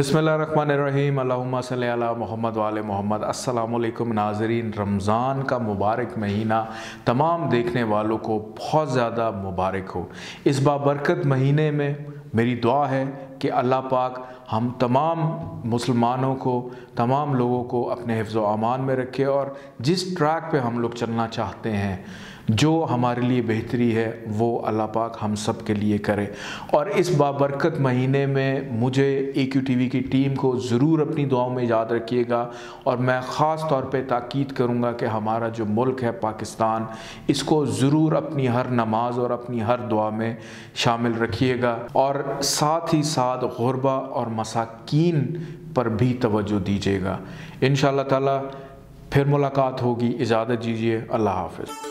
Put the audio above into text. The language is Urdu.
بسم اللہ الرحمن الرحیم اللہم صلی اللہ محمد وال محمد السلام علیکم ناظرین رمضان کا مبارک مہینہ تمام دیکھنے والوں کو بہت زیادہ مبارک ہو۔ اس بابرکت مہینے میں میری دعا ہے کہ اللہ پاک ہم تمام مسلمانوں کو، تمام لوگوں کو اپنے حفظ و امان میں رکھے اور جس ٹریک پہ ہم لوگ چلنا چاہتے ہیں، جو ہمارے لیے بہتری ہے، وہ اللہ پاک ہم سب کے لیے کرے۔ اور اس بابرکت مہینے میں مجھے اے کیو ٹی وی کی ٹیم کو ضرور اپنی دعاؤں میں یاد رکھیے گا اور میں خاص طور پہ تاکید کروں گا کہ ہمارا جو ملک ہے پاکستان، اس کو ضرور اپنی ہر نماز اور اپنی ہر دعا میں شامل رکھیے گا۔ اور ساتھ ہی ساتھ غربہ اور مساکین پر بھی توجہ دیجیے گا۔ ان شاء اللہ تعالیٰ پھر ملاقات ہوگی۔ اجازت دیجیے۔ اللہ حافظ۔